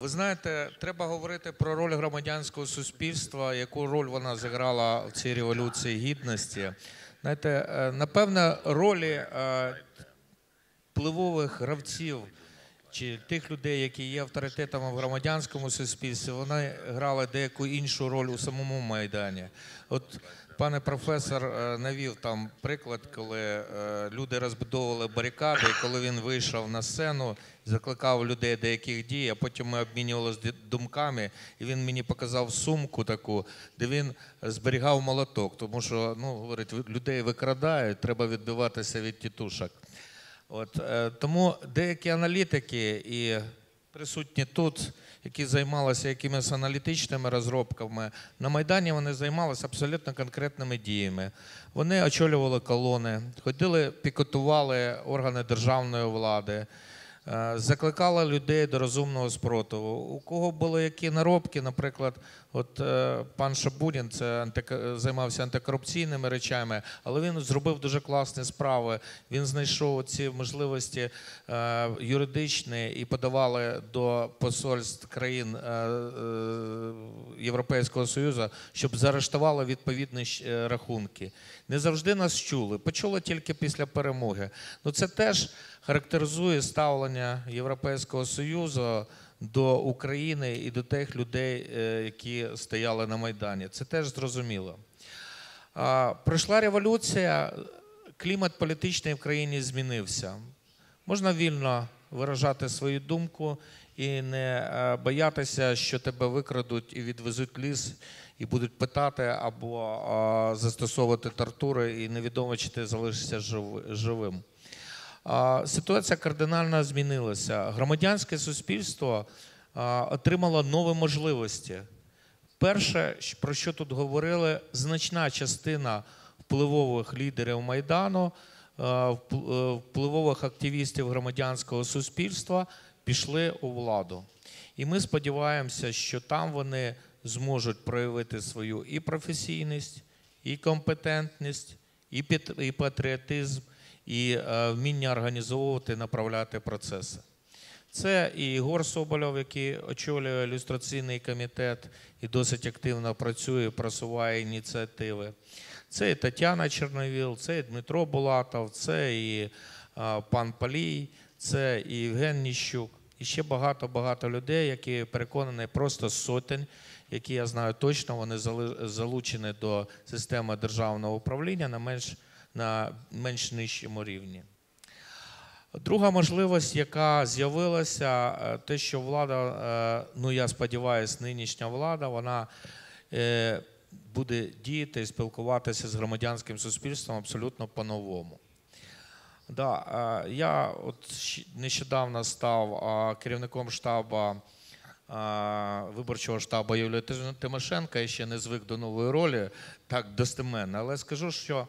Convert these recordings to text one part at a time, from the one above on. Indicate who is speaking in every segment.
Speaker 1: Ви знаєте, треба говорити про роль громадянського суспільства, яку роль вона зіграла в цій революції гідності. Знаєте, е, напевне, ролі е, впливових гравців чи тих людей, які є авторитетами в громадянському суспільстві, вони грали деяку іншу роль у самому майдані. От пане професор е, навів там приклад, коли е, люди розбудовували барикади, і коли він вийшов на сцену, закликав людей до яких дій, а потім ми обмінювалися думками, і він мені показав сумку таку, де він зберігав молоток, тому що ну говорить, людей викрадають, треба відбиватися від тітушок. От, е, тому деякі аналітики і присутні тут, які займалися якимись аналітичними розробками, на Майдані вони займалися абсолютно конкретними діями. Вони очолювали колони, ходили, пікетували органи державної влади, е, закликали людей до розумного спротиву. У кого були які наробки, наприклад, от е, пан Шабунін це займався антикорупційними речами, але він зробив дуже класні справи. Він знайшов ці можливості е, юридичні і подавали до посольств країн Європейського Союзу, щоб заарештували відповідні рахунки. Не завжди нас чули, почули тільки після перемоги. Ну це теж характеризує ставлення Європейського Союзу до України і до тих людей, е, які стояли на Майдані. Це теж зрозуміло. Пройшла революція, клімат політичний в країні змінився. Можна вільно виражати свою думку і не е, боятися, що тебе викрадуть і відвезуть ліс, і будуть питати або е, застосовувати тортури, і невідомо, чи ти залишишся живим. Ситуація кардинально змінилася. Громадянське суспільство отримало нові можливості. Перше, про що тут говорили, значна частина впливових лідерів Майдану, е, впливових активістів громадянського суспільства пішли у владу. І ми сподіваємося, що там вони зможуть проявити свою і професійність, і компетентність, і патріотизм, і е, вміння організовувати, направляти процеси. Це і Ігор Соболєв, який очолює ілюстраційний комітет і досить активно працює, просуває ініціативи. Це і Тетяна Чорновіл, це і Дмитро Булатов, це і пан Палій, це і Євген Ніщук. І ще багато-багато людей, які переконані просто сотень, які я знаю точно, вони залучені до системи державного управління на менш, на менш нижчому рівні. Друга можливість, яка з'явилася, е, те, що влада, е, ну я сподіваюся, нинішня влада, вона е, буде діяти і спілкуватися з громадянським суспільством абсолютно по-новому. Да, я от нещодавно став керівником штабу виборчого штабу Юлії Тимошенка, я ще не звик до нової ролі, так достеменно, але скажу, що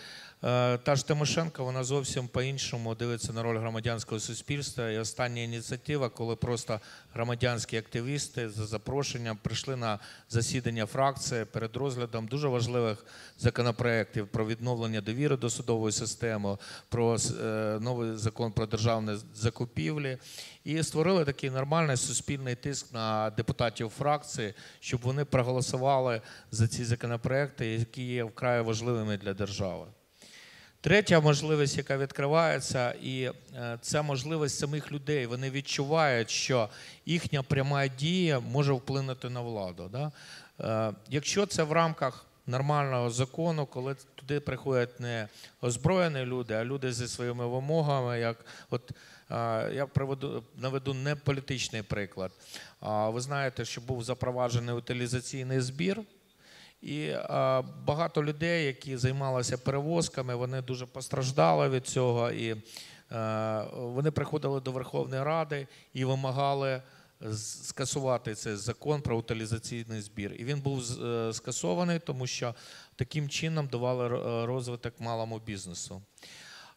Speaker 1: Та ж Тимошенко, вона зовсім по-іншому дивиться на роль громадянського суспільства. І остання ініціатива, коли просто громадянські активісти за запрошенням прийшли на засідання фракції перед розглядом дуже важливих законопроєктів про відновлення довіри до судової системи, про е, новий закон про державні закупівлі. І створили такий нормальний суспільний тиск на депутатів фракції, щоб вони проголосували за ці законопроекти, які є вкрай важливими для держави. Третя можливість, яка відкривається, і е, це можливість самих людей. Вони відчувають, що їхня пряма дія може вплинути на владу. Да? Е, Якщо це в рамках нормального закону, коли туди приходять не озброєні люди, а люди зі своїми вимогами, як от е, я приведу наведу не політичний приклад. Ви знаєте, що був запроваджений утилізаційний збір. І е, багато людей, які займалися перевозками, вони дуже постраждали від цього. І е, вони приходили до Верховної Ради і вимагали скасувати цей закон про утилізаційний збір. І він був е, скасований, тому що таким чином давали розвиток малому бізнесу.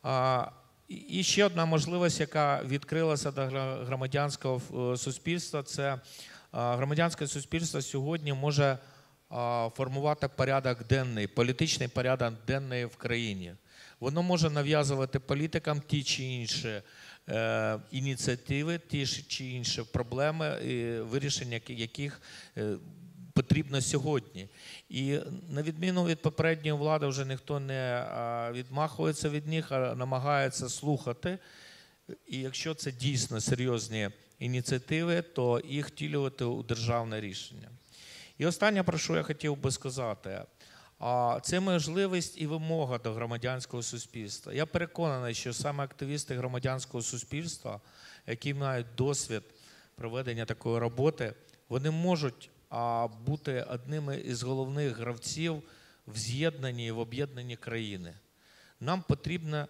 Speaker 1: А, і- ще одна можливість, яка відкрилася до громадянського е, суспільства, це громадянське суспільство сьогодні може а, формувати порядок денний, політичний порядок денний в країні. Воно може нав'язувати політикам ті чи інші е, ініціативи, ті чи інші проблеми, вирішення яких е, потрібно сьогодні. І на відміну від попередньої влади, вже ніхто не відмахується від них, а намагається слухати. І якщо це дійсно серйозні ініціативи, то їх втілювати у державне рішення. І останнє, про що я хотів би сказати, це можливість і вимога до громадянського суспільства. Я переконаний, що саме активісти громадянського суспільства, які мають досвід проведення такої роботи, вони можуть бути одними із головних гравців в з'єднанні і в об'єднанні країни. Нам потрібна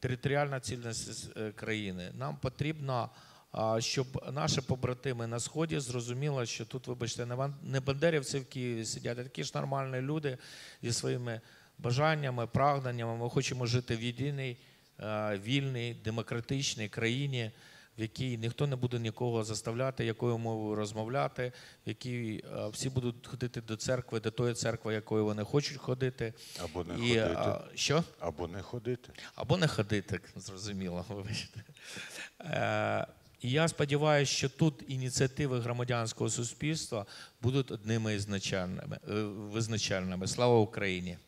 Speaker 1: територіальна цілісність е, країни. Нам потрібно, а, щоб наші побратими на сході зрозуміли, що тут, вибачте, не бандерівці в Києві сидять, а такі ж нормальні люди зі своїми бажаннями, прагненнями. Ми хочемо жити в єдиній, е, вільній, демократичній країні. В якій ніхто не буде нікого заставляти, якою мовою розмовляти, в якій е, всі будуть ходити до церкви, до тої церкви, якою вони хочуть ходити.
Speaker 2: Або не
Speaker 1: І,
Speaker 2: ходити.
Speaker 1: а, що?
Speaker 2: Або не ходити.
Speaker 1: Або не ходити, зрозуміло, вибачте. І я сподіваюся, що тут ініціативи громадянського суспільства будуть одними із е, визначальними. Слава Україні!